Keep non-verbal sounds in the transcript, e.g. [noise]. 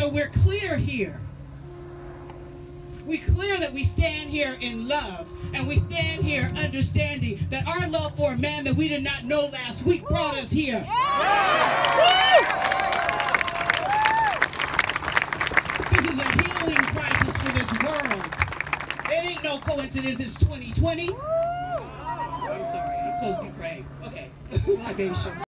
So we're clear here. We clear that we stand here in love and we stand here understanding that our love for a man that we did not know last week brought us here. This is a healing crisis for this world. It ain't no coincidence it's 2020. I'm sorry, I'm supposed to be praying. Okay, [laughs] libation.